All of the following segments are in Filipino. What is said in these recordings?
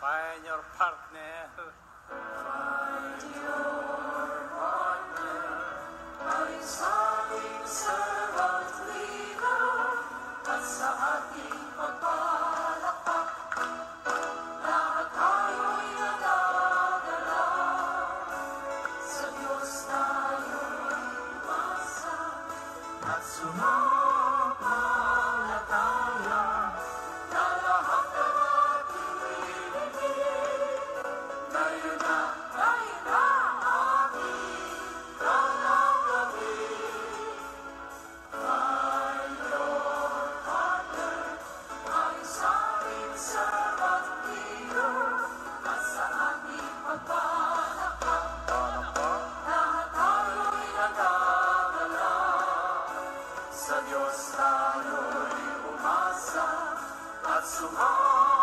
Find your partner. ay sa Diyos tayo'y umasa at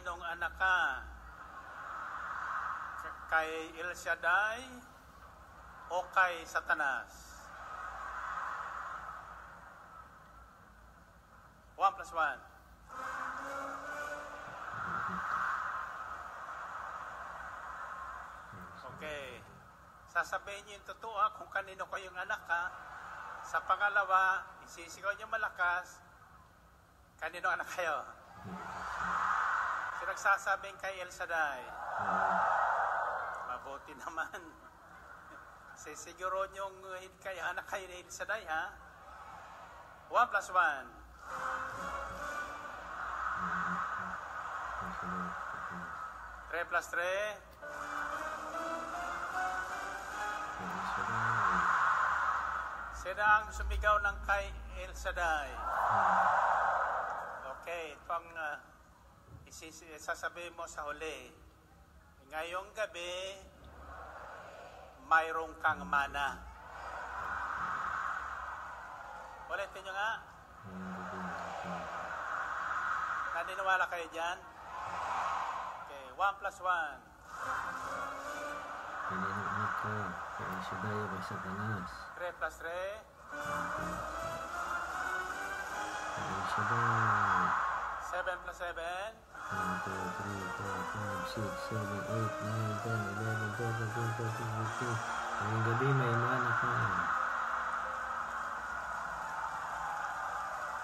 kaninong anak ka? Kay El Shaddai o kay Satanas? One plus one. Okay. Sasabihin niyo yung totoo ha, kung kanino kayong anak ha. Sa pangalawa, isisigaw niyo malakas, kanino anak kayo? Nagsasabing kay El Shaddai? Mabuti naman. Sisiguro niyong kay anak kayo ni El Shaddai ha? One plus one. Three plus three. Sino ang sumigaw ng kay El Shaddai? Okay, ito ang uh, sasabihin mo sa huli. Ngayong gabi, mayroong kang mana. Ulitin nyo nga. Naniniwala kayo dyan? Okay, one plus one. Kanino anak ka? Kay El Shaddai o kay Satanas? Three plus three. Kay El Shaddai. Seven plus seven. 1, 2, 3, 4, 5, 6, 7, 8, 9, 10, 11, 12, 13, 14, 15. Ngayong gabi may mana ka.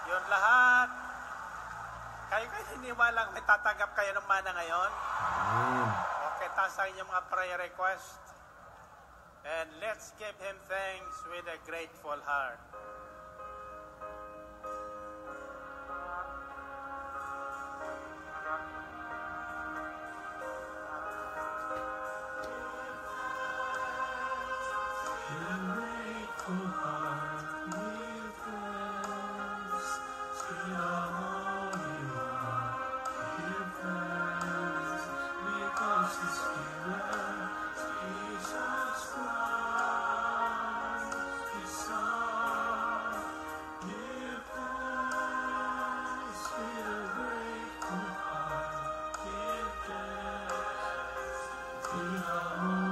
Yun lahat. Kayo kayo hiniwalang may tatanggap kayo ng mana ngayon? Amen. Okay, taas ang inyong mga prayer request. And let's give Him thanks with a grateful heart. Amen.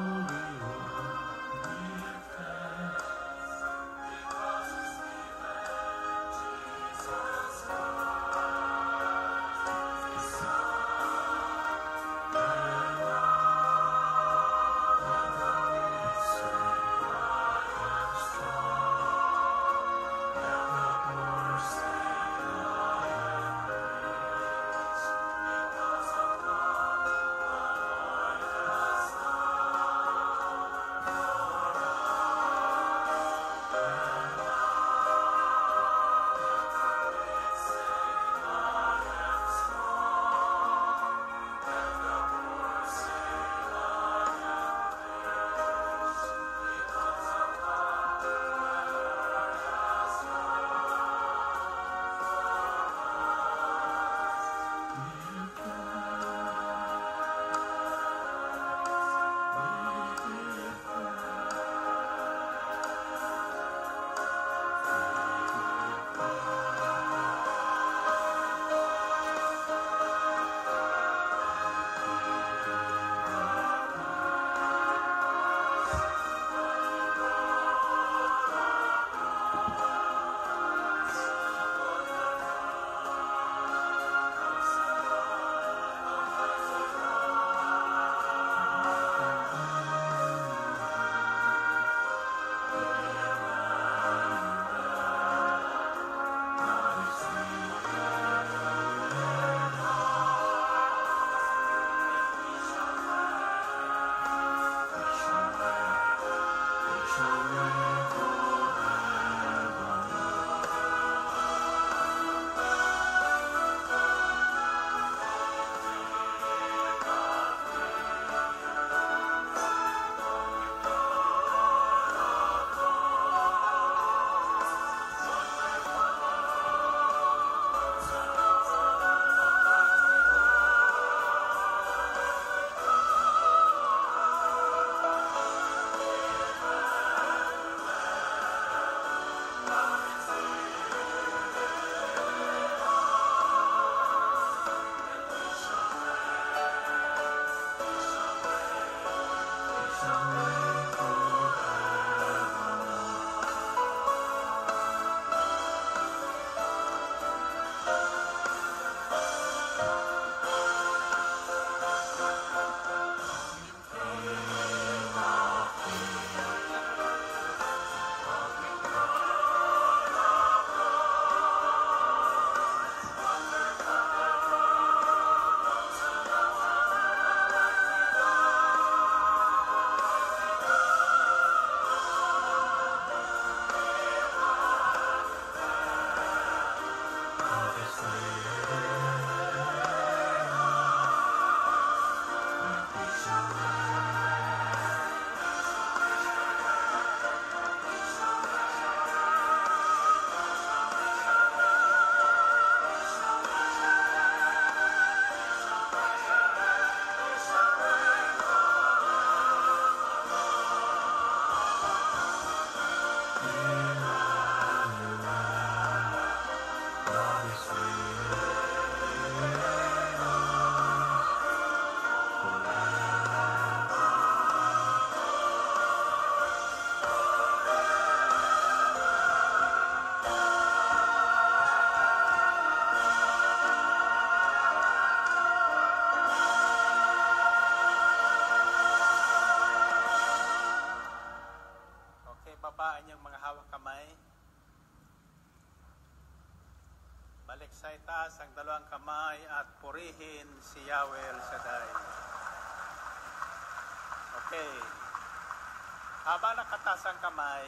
Habang nakataas ang kamay,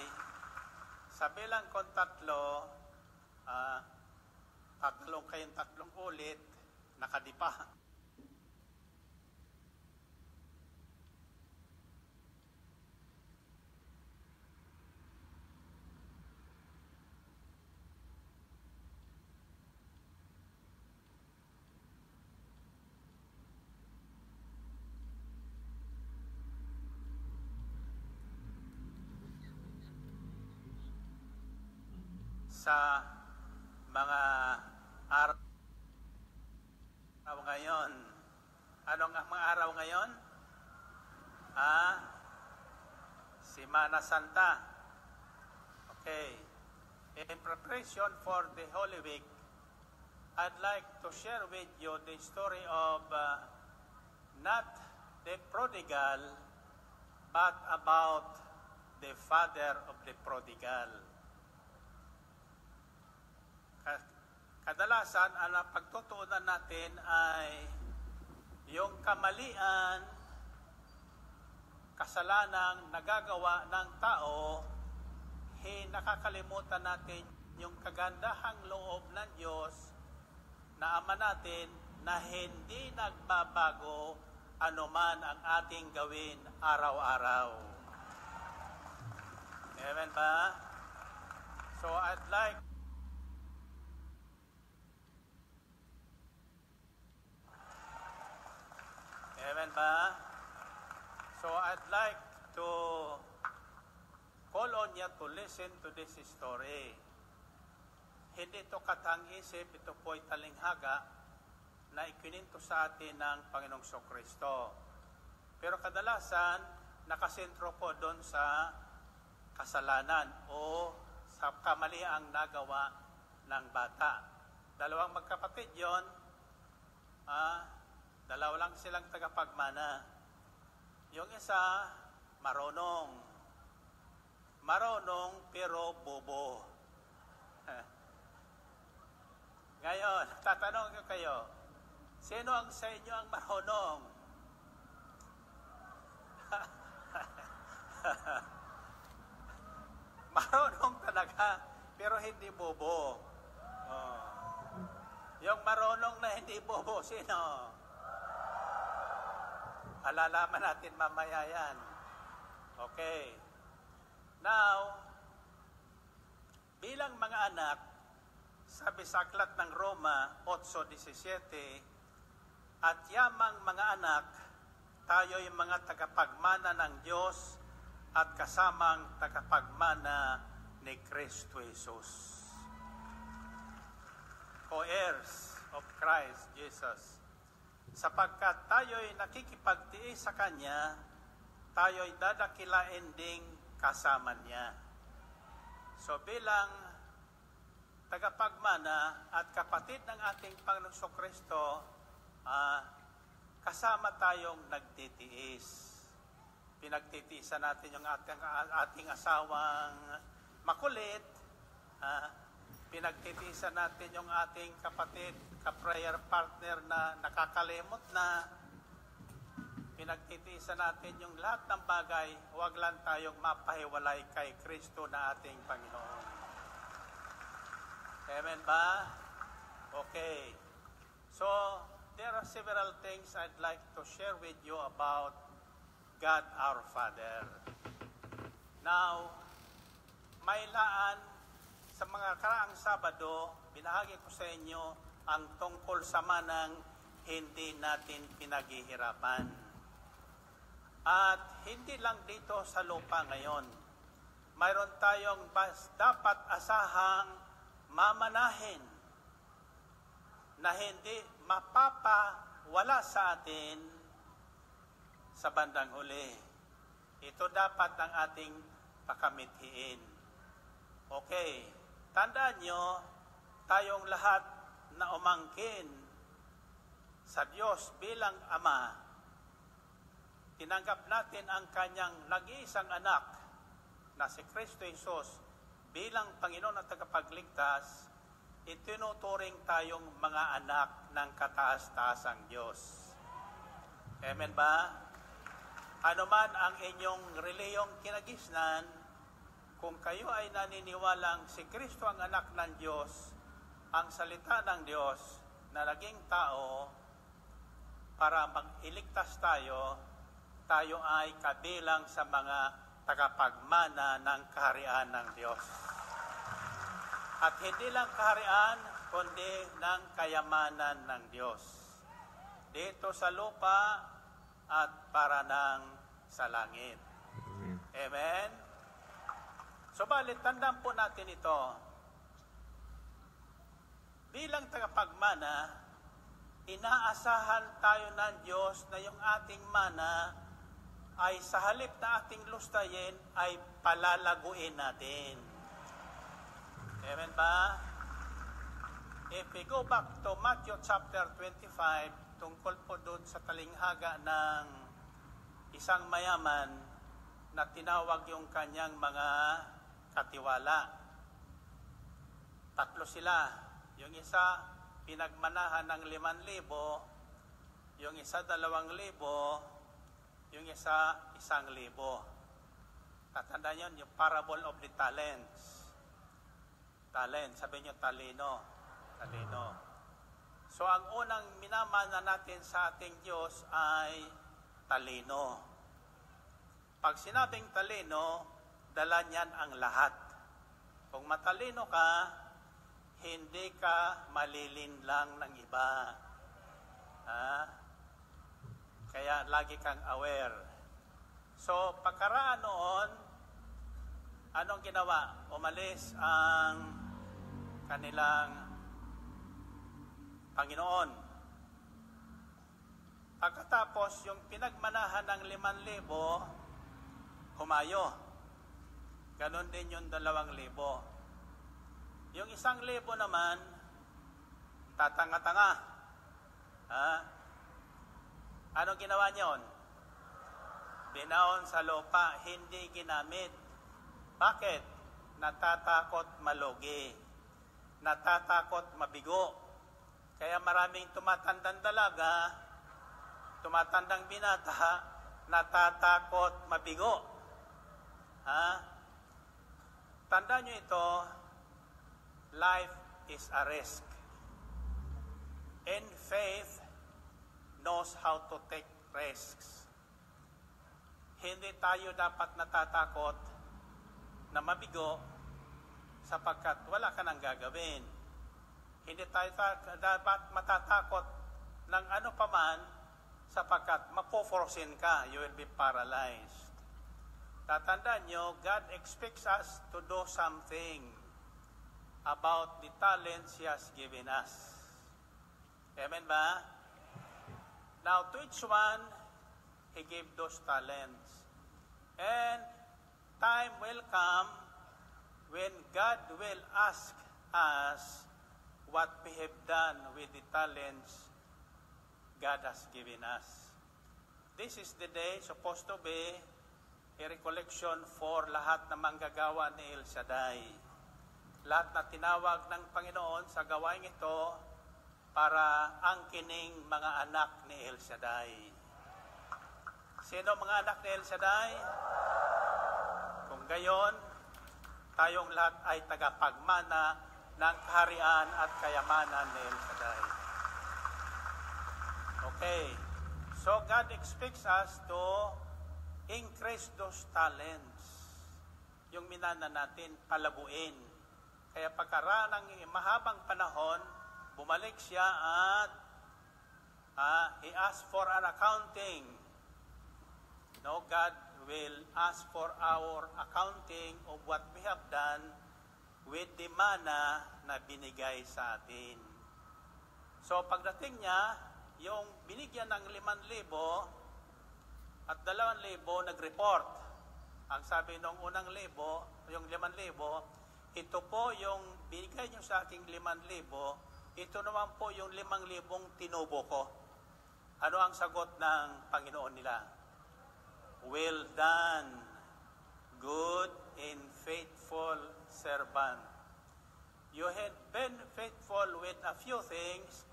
sa bilang kong tatlo, ah, tatlong kayong tatlong ulit, nakadipa. Sa mga araw ngayon. Anong ang mga araw ngayon? Ah, Semana Santa. Okay. In preparation for the Holy Week, I'd like to share with you the story of uh, not the prodigal, but about the father of the prodigal. Kadalasan, ang pagtutuunan natin ay yung kamalian, kasalanang nagagawa ng tao, hi nakakalimutan natin yung kagandahang loob ng Diyos na Ama natin na hindi nagbabago anuman ang ating gawin araw-araw. Amen ba? So I'd like Amen ba? So I'd like to call on you to listen to this story. Hindi ito katang-isip, ito po'y talinghaga na ikininto sa atin ng Panginoong Kristo. Pero kadalasan, nakasentro po doon sa kasalanan o sa kamaliang nagawa ng bata. Dalawang magkapatid yon, ah, dalawa lang silang tagapagmana. Yung isa, marunong. Marunong pero bobo. Ngayon, tatanong ko kayo, sino ang sa inyo ang marunong? marunong talaga, pero hindi bobo. Oh. Yung marunong na hindi bobo, sino? Alalaman natin mamaya yan. Okay. Now, bilang mga anak, sabi sa aklat ng Roma 8.17, at yamang mga anak, tayo'y mga tagapagmana ng Diyos at kasamang tagapagmana ni Kristo Jesus. Co-heirs of Christ Jesus. Sapagkat tayo'y nakikipagtiis sa Kanya, tayo'y dadakilain ding kasama Niya. So bilang tagapagmana at kapatid ng ating Panginoong Kristo, ah, kasama tayong nagtitiis. Pinagtitiisan natin yung ating, ating asawang makulit, ah, pinagtitiisan natin yung ating kapatid, ka-prayer partner na nakakalimot na, pinagtitiisan natin yung lahat ng bagay, huwag lang tayong mapahiwalay kay Kristo na ating Panginoon. Amen ba? Okay. So, there are several things I'd like to share with you about God our Father. Now, may laan sa mga karaang Sabado, binahagi ko sa inyo ang tungkol sa manang hindi natin pinaghihirapan. At hindi lang dito sa lupa ngayon. Mayroon tayong bas, dapat asahang mamanahin na hindi mapapawala sa atin sa bandang huli. Ito dapat ang ating pakamithiin. Okay, tandaan nyo, tayong lahat na umangkin sa Diyos bilang Ama, tinanggap natin ang kanyang nag-iisang anak na si Kristo Jesus bilang Panginoon at tagapagligtas, itinuturing tayong mga anak ng kataas-taasang Diyos. Amen ba? Ano man ang inyong reliyong kinagisnan, kung kayo ay naniniwalang si Kristo ang anak ng Diyos, ang salita ng Diyos na naging tao para mag-iligtas tayo, tayo ay kabilang sa mga tagapagmana ng kaharian ng Diyos. At hindi lang kaharian, kundi ng kayamanan ng Diyos. Dito sa lupa at para ng sa langit. Amen. Subalit, tandaan po natin ito. Bilang tagapagmana, inaasahan tayo ng Diyos na yung ating mana ay sa halip na ating lustayin ay palalaguin natin. Amen ba? If we go back to Matthew chapter 25, tungkol po doon sa talinghaga ng isang mayaman na tinawag yung kanyang mga katiwala. Tatlo sila. Yung isa, pinagmanahan ng liman libo. Yung isa, dalawang libo. Yung isa, isang libo. Tatandaan yun, yung parable of the talents. Talent, sabi nyo talino. Talino. So, ang unang minamana natin sa ating Diyos ay talino. Pag sinabing talino, dala niyan ang lahat. Kung matalino ka, hindi ka malilinlang ng iba. Ha? Kaya lagi kang aware. So, pagkaraan noon, anong ginawa? Umalis ang kanilang Panginoon. Pagkatapos, yung pinagmanahan ng liman libo, humayo. Ganon din yung dalawang libo. Yung isang libo naman, tatanga-tanga. Ha? Ano ginawa niyon? Binaon sa lupa, hindi ginamit. Bakit? Natatakot malugi. Natatakot mabigo. Kaya maraming tumatandang dalaga, tumatandang binata, natatakot mabigo. Ha? Tandaan nyo ito, life is a risk. And faith knows how to take risks. Hindi tayo dapat natatakot na mabigo sapagkat wala ka nang gagawin. Hindi tayo ta- dapat matatakot ng ano paman sapagkat mapoforsin ka, you will be paralyzed. Tatandaan nyo, God expects us to do something about the talents He has given us. Amen ba? Now, to each one, He gave those talents. And time will come when God will ask us what we have done with the talents God has given us. This is the day supposed to be a recollection for lahat na manggagawa ni El Shaddai. Lahat na tinawag ng Panginoon sa gawain ito para angkining mga anak ni El Shaddai. Sino mga anak ni El Shaddai? Kung gayon, tayong lahat ay tagapagmana ng kaharian at kayamanan ni El Shaddai. Okay. So God expects us to increase those talents. Yung minana natin, palabuin. Kaya pagkaraan ng mahabang panahon, bumalik siya at ah, he asked for an accounting. No, God will ask for our accounting of what we have done with the mana na binigay sa atin. So pagdating niya, yung binigyan ng liman libo at dalawan libo nag-report. Ang sabi nung unang libo, yung liman libo, ito po yung binigay niyo sa aking liman libo, ito naman po yung limang libong tinubo ko. Ano ang sagot ng Panginoon nila? Well done, good and faithful servant. You had been faithful with a few things,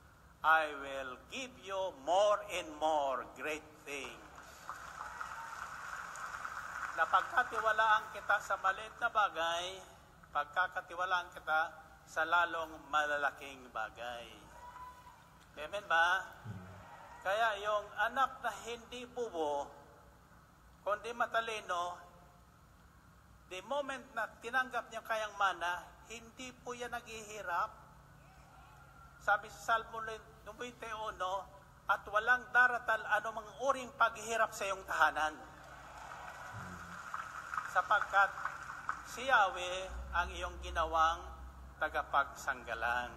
I will give you more and more great things. Napagkatiwalaan kita sa maliit na bagay, pagkakatiwalaan kita sa lalong malalaking bagay. Amen ba? Kaya yung anak na hindi bubo, kundi matalino, the moment na tinanggap niya kayang mana, hindi po yan naghihirap. Sabi sa Salmo 91, at walang daratal anumang uring paghihirap sa iyong tahanan. Sapagkat si Yahweh ang iyong ginawang tagapagsanggalang.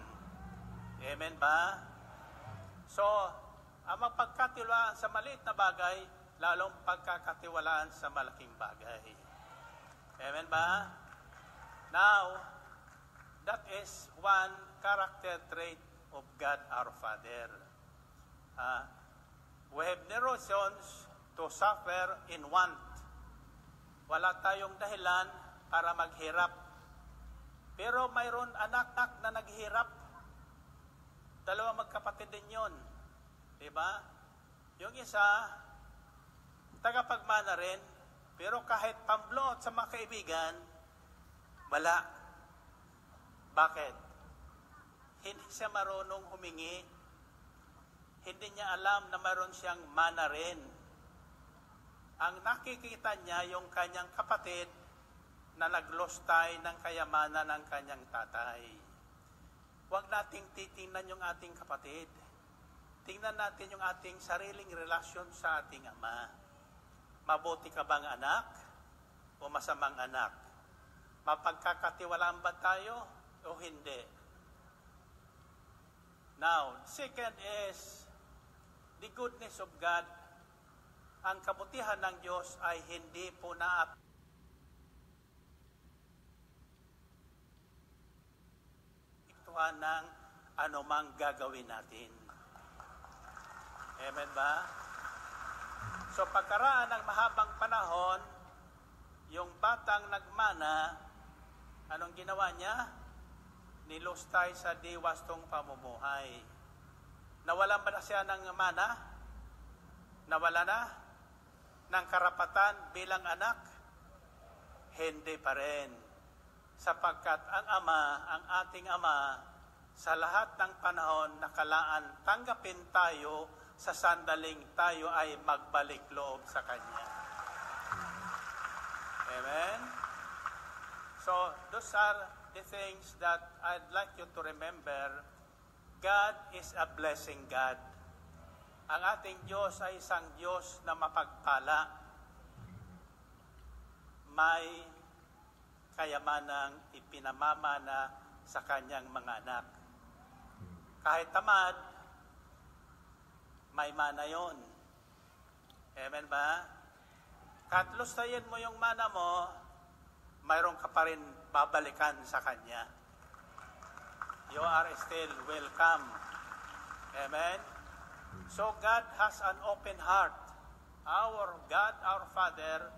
Amen ba? So, ang mapagkatiwalaan sa maliit na bagay, lalong pagkakatiwalaan sa malaking bagay. Amen ba? Now, that is one character trait of God our Father. Ah, we have no reasons to suffer in want. Wala tayong dahilan para maghirap. Pero mayroon anak-anak na naghirap. Dalawa magkapatid din yun. Diba? Yung isa, tagapagmana rin, pero kahit pambloot sa mga kaibigan, wala. Bakit? Hindi siya marunong humingi. Hindi niya alam na mayroon siyang mana rin. Ang nakikita niya yung kanyang kapatid na naglostay ng kayamanan ng kanyang tatay. Huwag nating titingnan yung ating kapatid. Tingnan natin yung ating sariling relasyon sa ating ama. Mabuti ka bang anak o masamang anak? Mapagkakatiwalaan ba tayo o hindi? Now, second is the goodness of God. Ang kabutihan ng Diyos ay hindi po na ituhan ng anumang gagawin natin. Amen ba? So pagkaraan ng mahabang panahon, yung batang nagmana, anong ginawa niya? Nilustay sa diwastong pamumuhay. Nawalan ba na siya ng mana? Nawala na? Ng karapatan bilang anak? Hindi pa rin. Sapagkat ang ama, ang ating ama, sa lahat ng panahon nakalaan tanggapin tayo sa sandaling tayo ay magbalik loob sa Kanya. Amen? So, those are the things that I'd like you to remember. God is a blessing God. Ang ating Diyos ay isang Diyos na mapagpala. May kayamanang ipinamamana sa kanyang mga anak. Kahit tamad, may mana yon. Amen ba? Kahit lustayin mo yung mana mo, mayroon ka pa rin babalikan sa Kanya. You are still welcome. Amen? So God has an open heart. Our God, our Father,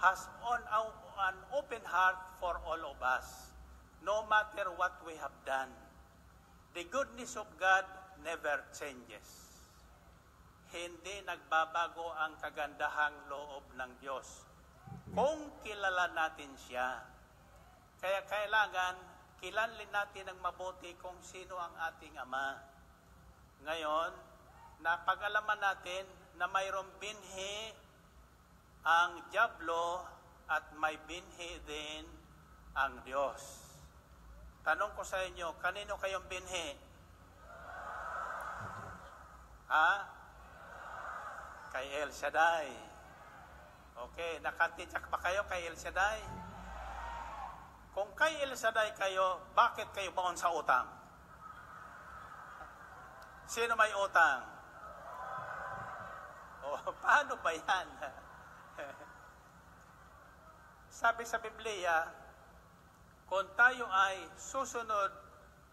has on an open heart for all of us, no matter what we have done. The goodness of God never changes hindi nagbabago ang kagandahang loob ng Diyos. Kung kilala natin siya, kaya kailangan kilanlin natin ng mabuti kung sino ang ating Ama. Ngayon, napag-alaman natin na mayroong binhi ang Diablo at may binhi din ang Diyos. Tanong ko sa inyo, kanino kayong binhi? Ha? kay El Shaddai. Okay, nakatitsak pa kayo kay El Shaddai? Kung kay El Shaddai kayo, bakit kayo baon sa utang? Sino may utang? O, paano ba yan? Sabi sa Biblia, kung tayo ay susunod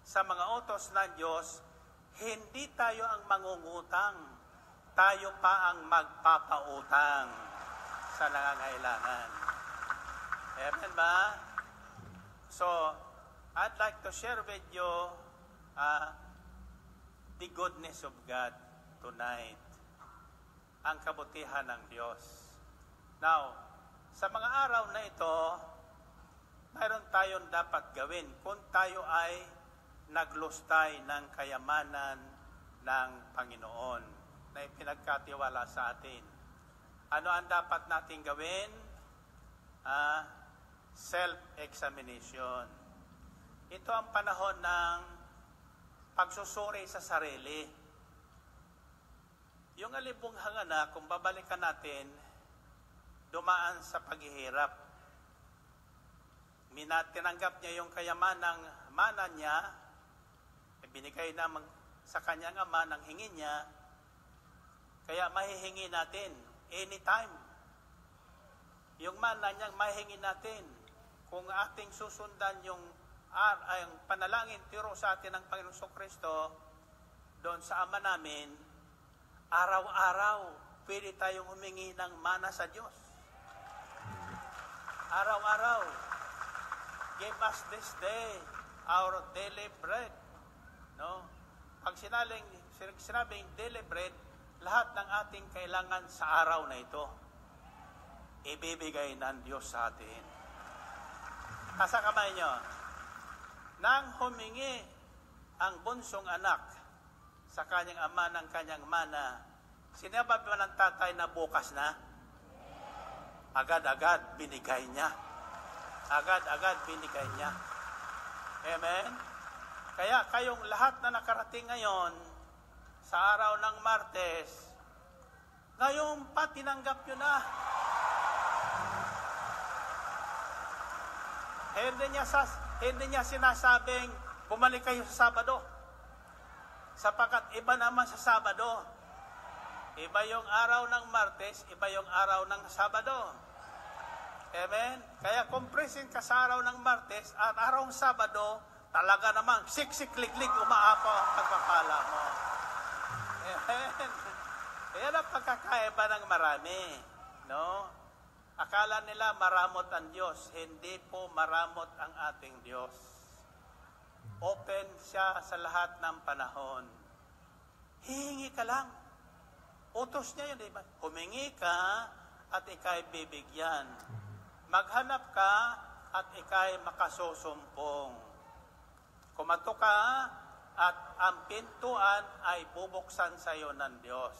sa mga utos ng Diyos, hindi tayo ang mangungutang tayo pa ang magpapautang sa nangangailangan. Amen ba? So, I'd like to share with you uh, the goodness of God tonight. Ang kabutihan ng Diyos. Now, sa mga araw na ito, mayroon tayong dapat gawin kung tayo ay naglustay ng kayamanan ng Panginoon na ipinagkatiwala sa atin. Ano ang dapat natin gawin? Uh, self-examination. Ito ang panahon ng pagsusuri sa sarili. Yung alibunghang na, kung babalikan natin, dumaan sa paghihirap. Minatinanggap niya yung kayamanang mana niya, binigay naman sa kanyang ama ng hingin niya, kaya mahihingi natin, anytime. Yung mana niyang mahingi natin, kung ating susundan yung, yung panalangin, tiro sa atin ng Panginoong Kristo, doon sa Ama namin, araw-araw, pwede tayong humingi ng mana sa Diyos. Araw-araw, give us this day our daily bread. No? Pag sinabing, sinabing daily bread, lahat ng ating kailangan sa araw na ito, ibibigay ng Diyos sa atin. Kasa kamay nyo, nang humingi ang bunsong anak sa kanyang ama ng kanyang mana, sinabi ba ng tatay na bukas na? Agad-agad binigay niya. Agad-agad binigay niya. Amen? Kaya kayong lahat na nakarating ngayon sa araw ng Martes, ngayon pa tinanggap nyo na. Hindi niya, sa, hindi niya sinasabing bumalik kayo sa Sabado. Sapagkat iba naman sa Sabado. Iba yung araw ng Martes, iba yung araw ng Sabado. Amen? Kaya kung present ka sa araw ng Martes at araw ng Sabado, talaga namang siksik-liklik umaapaw ang pagpapala mo. Amen? Kaya ang pagkakaiba ng marami. No? Akala nila maramot ang Diyos. Hindi po maramot ang ating Diyos. Open siya sa lahat ng panahon. Hihingi ka lang. Utos niya yun, di ba? Humingi ka at ikay bibigyan. Maghanap ka at ikay makasusumpong. Kumato ka at ang pintuan ay bubuksan sa iyo ng Diyos.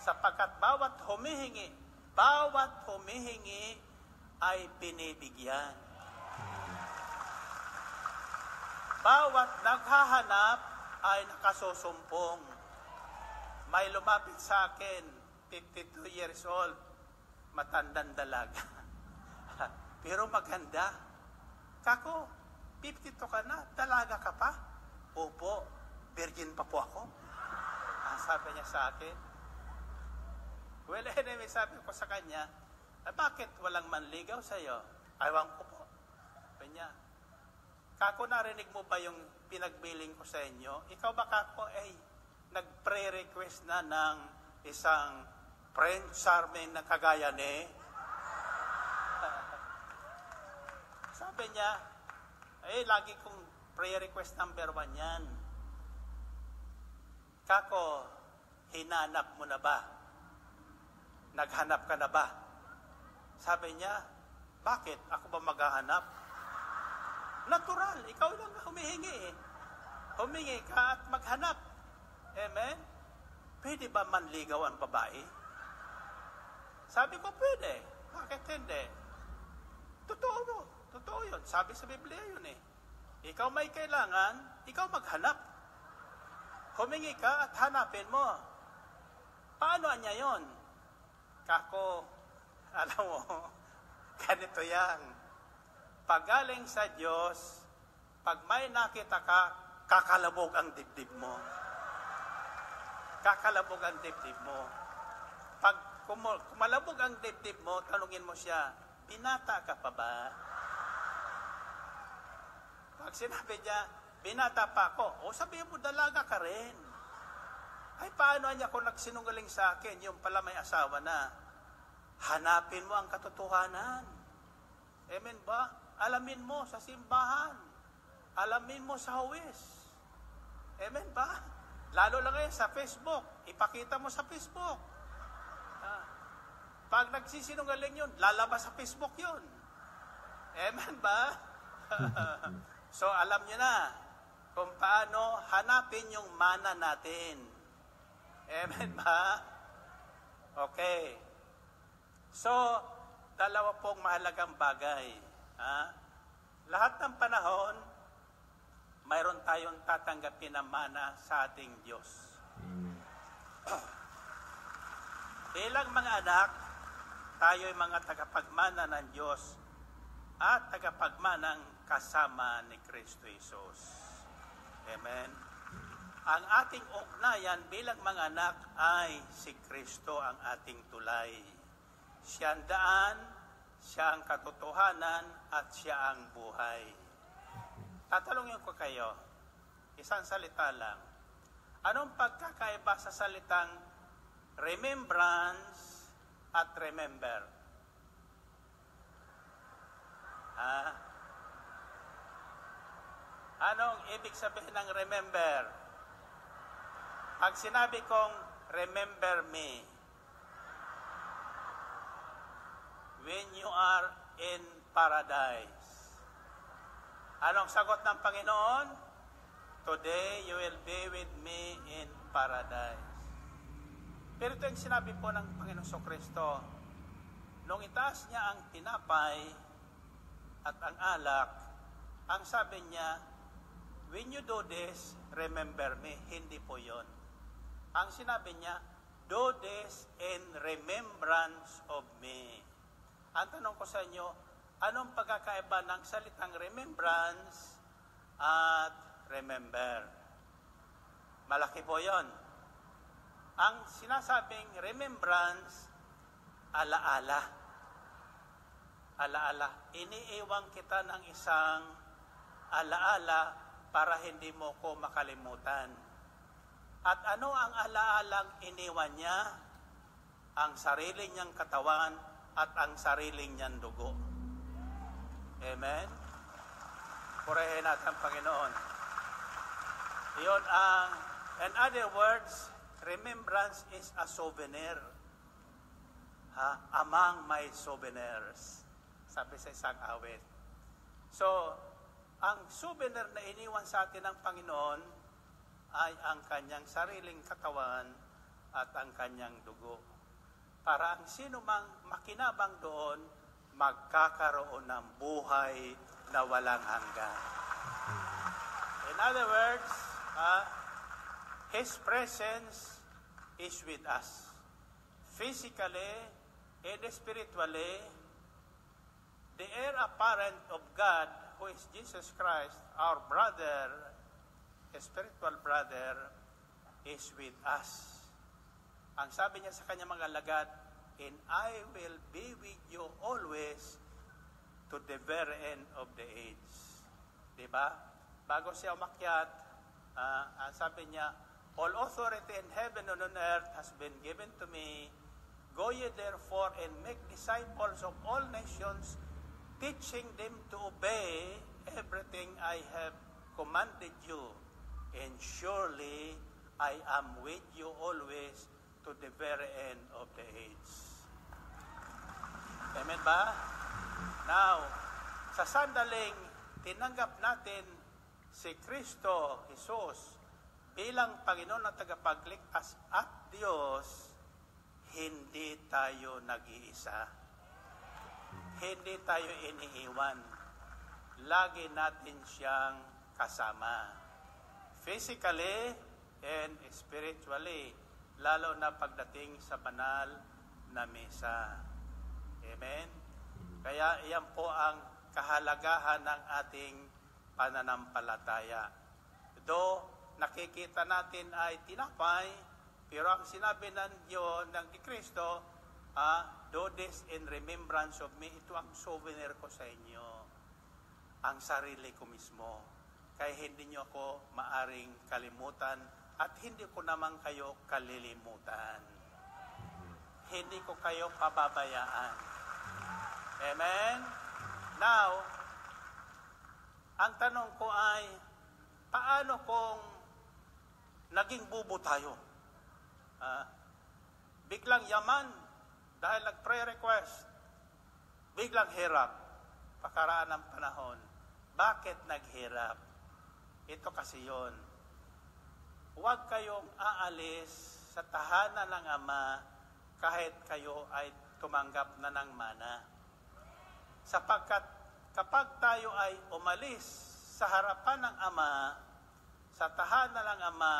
Sapagkat bawat humihingi, bawat humihingi ay binibigyan. Bawat naghahanap ay nakasusumpong. May lumapit sa akin, 52 years old, matandang dalaga. Pero maganda. Kako, 52 ka na, dalaga ka pa? Opo, virgin pa po ako. Ah, sabi niya sa akin. Well, anyway, sabi ko sa kanya, ah, bakit walang manligaw sa iyo? Aywan ko po. Sabi Kako, narinig mo ba yung pinagbiling ko sa inyo? Ikaw ba, Kako, ay nag-pre-request na ng isang Prince Charming na kagaya ni? Sabi niya, eh, lagi kong prayer request number one yan. Kako, hinanap mo na ba? Naghanap ka na ba? Sabi niya, bakit? Ako ba maghahanap? Natural, ikaw lang humihingi eh. Humingi ka at maghanap. Amen? Pwede ba manligaw ang babae? Sabi ko, pwede. Bakit hindi? Totoo mo. Totoo yun. Sabi sa Biblia yun eh. Ikaw may kailangan, ikaw maghanap. Humingi ka at hanapin mo. Paano niya yon? Kako, alam mo, ganito yan. Pagaling sa Diyos, pag may nakita ka, kakalabog ang dibdib mo. Kakalabog ang dibdib mo. Pag kumalabog ang dibdib mo, tanungin mo siya, binata ka pa ba? Pag sinabi niya, binata pa ako, o sabihin mo, dalaga ka rin. Ay, paano niya kung nagsinungaling sa akin, yung pala may asawa na, hanapin mo ang katotohanan. Amen ba? Alamin mo sa simbahan. Alamin mo sa huwis. Amen ba? Lalo lang ngayon sa Facebook. Ipakita mo sa Facebook. Ah. Pag nagsisinungaling yun, lalabas sa Facebook yun. Amen ba? so alam nyo na kung paano hanapin yung mana natin. Amen ba? Okay. So, dalawa pong mahalagang bagay. Ha? Lahat ng panahon, mayroon tayong tatanggapin na mana sa ating Diyos. Bilang mga anak, tayo ay mga tagapagmana ng Diyos at tagapagmanang kasama ni Kristo Jesus. Amen. ang ating ugnayan bilang mga anak ay si Kristo ang ating tulay. Siya ang daan, siya ang katotohanan, at siya ang buhay. Tatalungin ko kayo, isang salita lang. Anong pagkakaiba sa salitang remembrance at remember? Ha? Anong ibig sabihin ng remember? Pag sinabi kong remember me, when you are in paradise. Anong sagot ng Panginoon? Today you will be with me in paradise. Pero ito yung sinabi po ng Panginoon So Kristo. Nung itaas niya ang tinapay at ang alak, ang sabi niya, when you do this, remember me. Hindi po yon. Ang sinabi niya, do this in remembrance of me. Ang tanong ko sa inyo, anong pagkakaiba ng salitang remembrance at remember? Malaki po yon. Ang sinasabing remembrance, alaala. Alaala. Iniiwang kita ng isang alaala para hindi mo ko makalimutan. At ano ang alaalang iniwan niya? Ang sarili niyang katawan at ang sariling niyang dugo. Amen? Purihin natin ang Panginoon. Iyon ang, in other words, remembrance is a souvenir. Ha? Among my souvenirs. Sabi sa isang awit. So, ang souvenir na iniwan sa atin ng Panginoon ay ang kanyang sariling katawan at ang kanyang dugo. Para ang sino mang makinabang doon, magkakaroon ng buhay na walang hanggan. In other words, uh, His presence is with us. Physically and spiritually, the heir apparent of God, who is Jesus Christ, our brother, spiritual brother, is with us. Ang sabi niya sa kanyang mga lagad, And I will be with you always to the very end of the age. Diba? Bago siya umakyat, ah, ang sabi niya, All authority in heaven and on earth has been given to me. Go ye therefore and make disciples of all nations, teaching them to obey everything I have commanded you. And surely I am with you always to the very end of the age. Amen ba? Now, sa sandaling tinanggap natin si Kristo Jesus bilang Panginoon at tagapagligtas at Diyos, hindi tayo nag-iisa. Hindi tayo iniiwan. Lagi natin siyang kasama. Physically and spiritually, lalo na pagdating sa banal na mesa. Amen? Kaya iyan po ang kahalagahan ng ating pananampalataya. Do nakikita natin ay tinapay, pero ang sinabi ng Diyos, ng di Kristo, ah, do this in remembrance of me, ito ang souvenir ko sa inyo, ang sarili ko mismo. Kaya hindi niyo ako maaring kalimutan at hindi ko naman kayo kalilimutan. Hindi ko kayo pababayaan. Amen? Now, ang tanong ko ay, paano kung naging bubo tayo? Ah, biglang yaman dahil nag-pray request. Biglang hirap. Pakaraan ng panahon. Bakit naghirap? Ito kasi yon. Huwag kayong aalis sa tahanan ng Ama kahit kayo ay tumanggap na ng mana. Sapagkat kapag tayo ay umalis sa harapan ng Ama, sa tahanan ng Ama,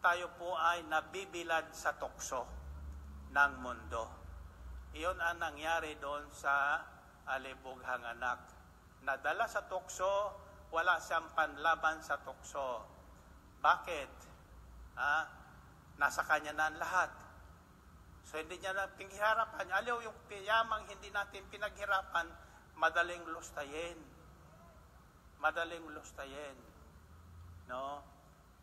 tayo po ay nabibilad sa tukso ng mundo. Iyon ang nangyari doon sa alibughang anak. Nadala sa tukso, wala siyang panlaban sa tukso. Bakit? Ah, nasa kanya na ang lahat. So hindi niya na pinaghirapan. Aliw yung yamang hindi natin pinaghirapan, madaling lustayin. Madaling lustayin. No?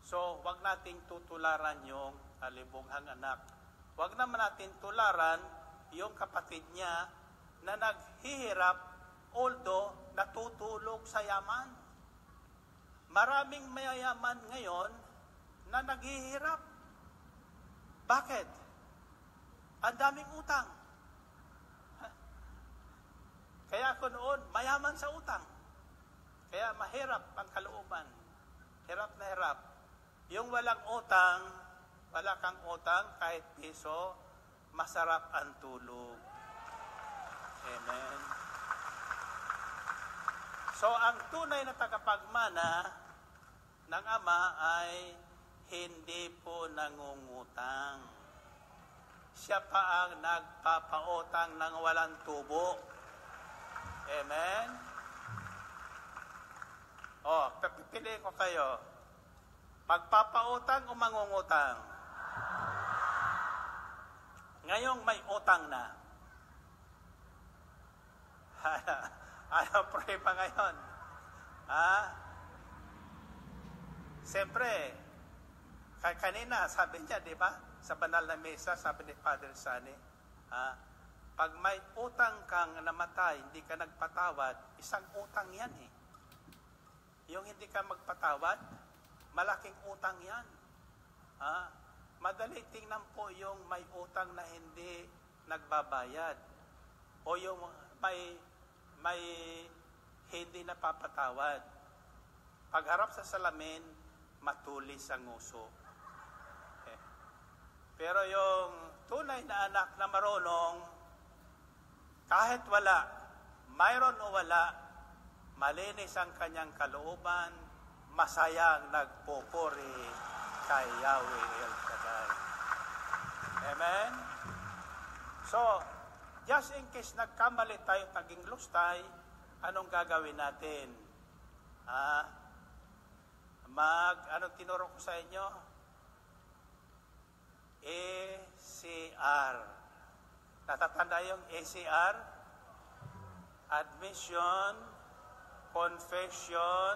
So, wag nating tutularan yung alibughang anak. Wag naman natin tularan yung kapatid niya na naghihirap although natutulog sa yaman. Maraming mayayaman ngayon na naghihirap. Bakit? Ang daming utang. Kaya ako noon, mayaman sa utang. Kaya mahirap ang kalooban. Hirap na hirap. Yung walang utang, wala kang utang kahit piso, masarap ang tulog. Amen. So, ang tunay na tagapagmana ng Ama ay hindi po nangungutang. Siya pa ang nagpapautang ng walang tubo. Amen? Oh, pipili ko kayo. Magpapautang o mangungutang? Ngayong may utang na. Ayaw pray pa ngayon. Ha? Siyempre, kanina sabi niya, di ba? Sa banal na mesa, sabi ni Father Sani, ha? Pag may utang kang namatay, hindi ka nagpatawad, isang utang yan eh. Yung hindi ka magpatawad, malaking utang yan. Ha? Madali tingnan po yung may utang na hindi nagbabayad. O yung may, may hindi napapatawad. Pagharap sa salamin, matulis ang nguso. Pero yung tunay na anak na marunong, kahit wala, mayroon o wala, malinis ang kanyang kalooban, masayang nagpupuri kay Yahweh El Shaddai. Amen? So, just in case nagkamali tayo naging lustay, anong gagawin natin? Ah, mag, anong tinuro ko sa inyo? ACR. Natatanda yung ACR? Admission, confession,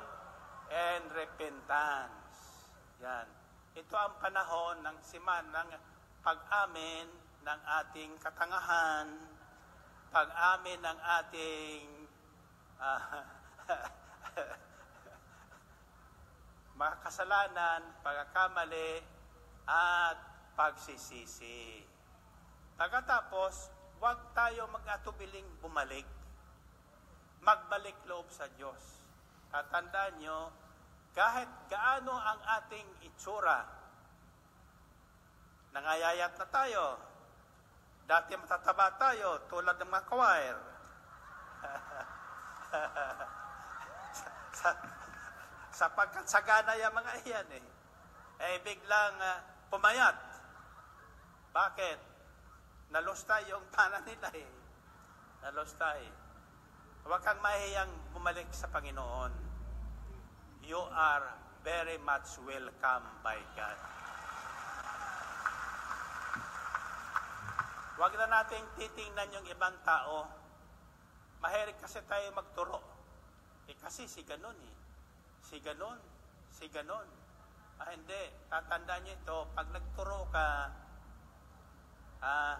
and repentance. Yan. Ito ang panahon ng siman ng pag-amin ng ating katangahan, pag-amin ng ating ah, mga kasalanan, pagkakamali, at pagsisisi. Pagkatapos, huwag tayo mag-atubiling bumalik. Magbalik loob sa Diyos. Tatandaan nyo, kahit gaano ang ating itsura, nangayayat na tayo, dati matataba tayo, tulad ng mga sa, sapagkat sagana yung mga iyan eh. Eh, biglang ah, pumayat. Bakit? Nalustay yung tanan nila eh. Nalustay. Huwag kang mahiyang bumalik sa Panginoon. You are very much welcome by God. Huwag na nating titingnan yung ibang tao. Mahilig kasi tayo magturo. Eh kasi si ganon eh. Si ganon, si ganon. Ah, hindi. Tatandaan niyo ito, pag nagturo ka, ah,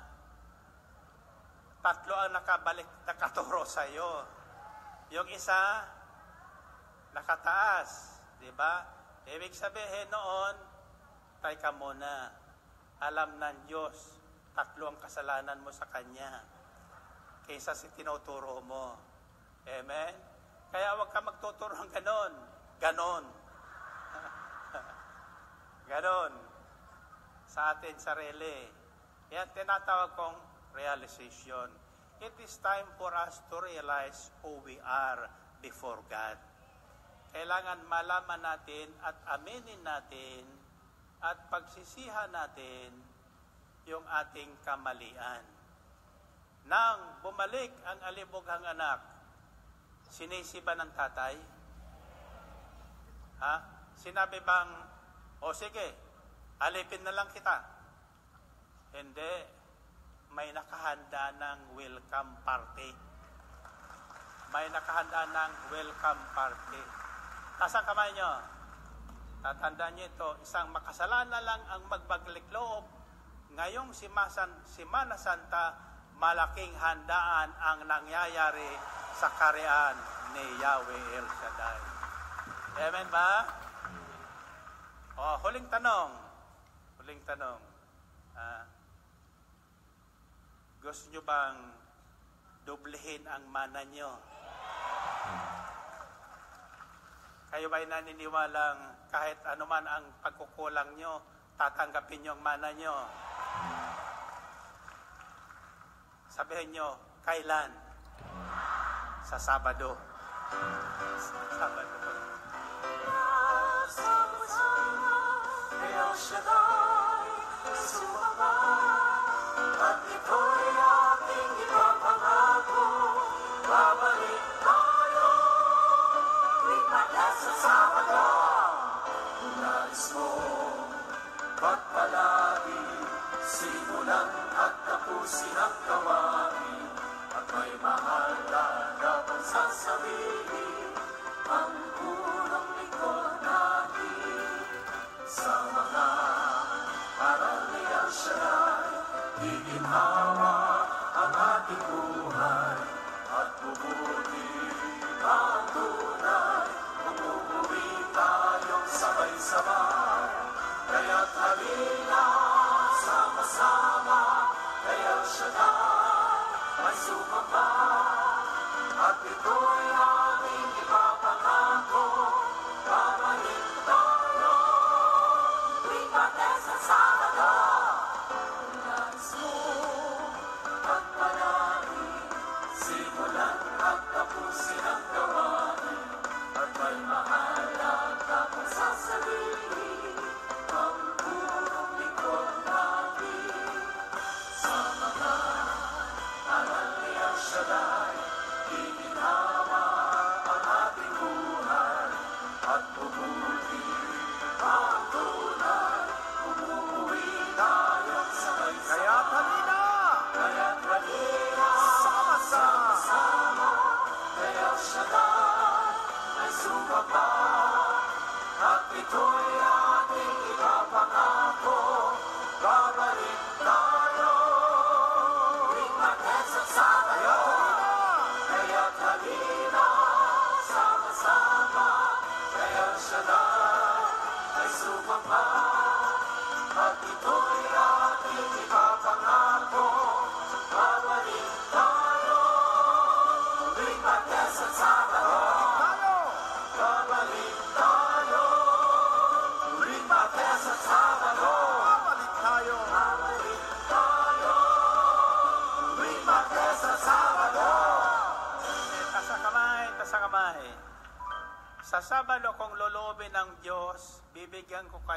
tatlo ang nakabalik, nakaturo sa iyo. Yung isa, nakataas. Di ba? Ibig sabihin noon, tay ka muna. Alam ng Diyos, tatlo ang kasalanan mo sa Kanya. Kaysa si tinuturo mo. Amen? Kaya huwag ka magtuturo ng ganon. Ganon. ganon. Sa atin sarili. Yan tinatawag kong realization. It is time for us to realize who we are before God. Kailangan malaman natin at aminin natin at pagsisihan natin yung ating kamalian. Nang bumalik ang alibughang anak, sinisi ba ng tatay? Ha? Sinabi bang, o sige, alipin na lang kita. Hindi. May nakahanda ng welcome party. May nakahanda ng welcome party. Taas ang kamay nyo. Tatandaan nyo ito, isang makasalanan lang ang magbaglik loob. Ngayong Simasan, Simana Santa, malaking handaan ang nangyayari sa karyaan ni Yahweh El Shaddai. Amen ba? O, huling tanong. Huling tanong. Ah, gusto nyo bang doblehin ang mana nyo? Kayo ba'y naniniwalang kahit anuman ang pagkukulang nyo, tatanggapin nyo ang mana nyo? Sabihin nyo, kailan? Sa Sabado. Sa Sabado. El Shaddai, sumama, at ito'y at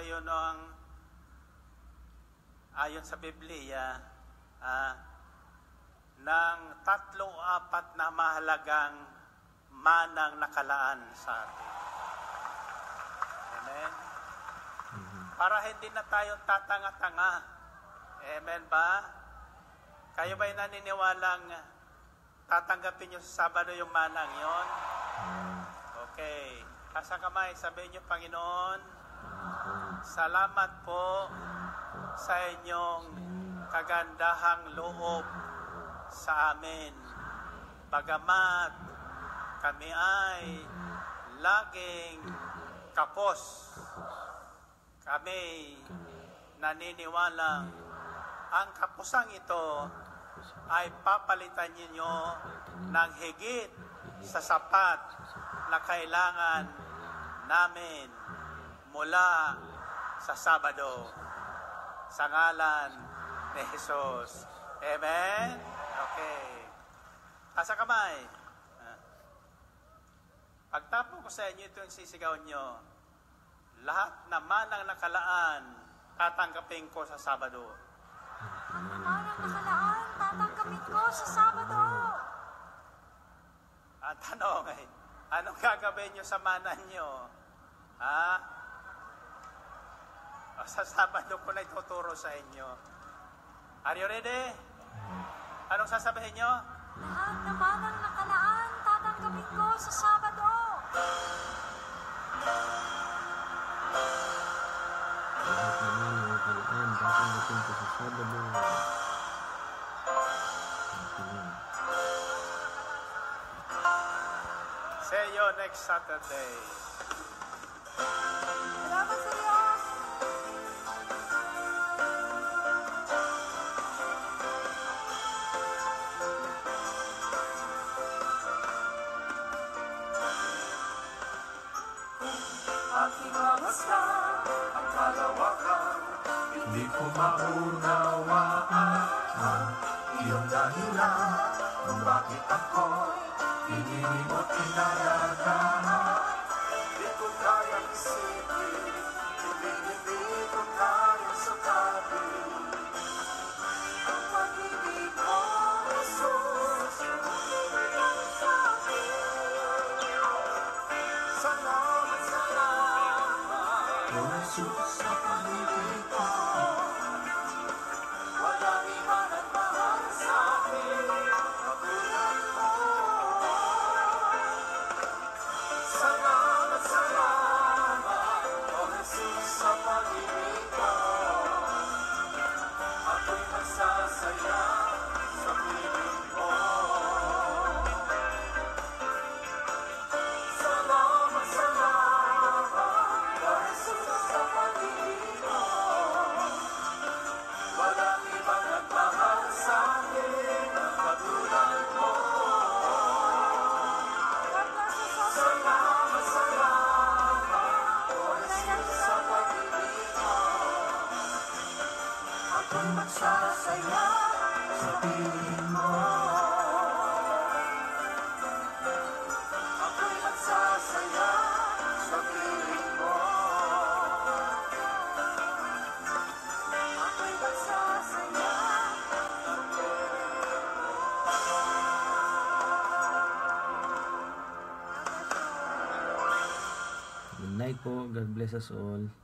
kayo ng ayon sa Biblia ah, ng tatlo apat na mahalagang manang nakalaan sa atin. Amen? Para hindi na tayo tatanga-tanga. Amen ba? Kayo ba'y naniniwalang tatanggapin nyo sa Sabado yung manang yon? Okay. Kasa kamay, sabihin nyo, Panginoon, salamat po sa inyong kagandahang loob sa amin. Bagamat kami ay laging kapos. Kami naniniwalang ang kapusang ito ay papalitan ninyo ng higit sa sapat na kailangan namin mula sa Sabado. Sa ngalan ni Jesus. Amen? Okay. Asa kamay. Pagtapo ko sa inyo ito yung sisigaw nyo, lahat naman ang nakalaan, tatanggapin ko sa Sabado. Ang naman ang nakalaan, tatanggapin ko sa Sabado. Ang tanong ay, anong gagawin nyo sa mana nyo? Ha? Sa Sabado ko na ituturo sa inyo. Are you ready? Anong sasabihin nyo? Lahat naman ng nakalaan, tatanggapin ko sa Sabado. Lahat naman ng nakalaan, tatanggapin ko sa Sabado. See you next Saturday. Salamat sa Diyos. Maunawaan ang iyong dahilan Kung bakit ako'y inilimot inalagaan bless us all.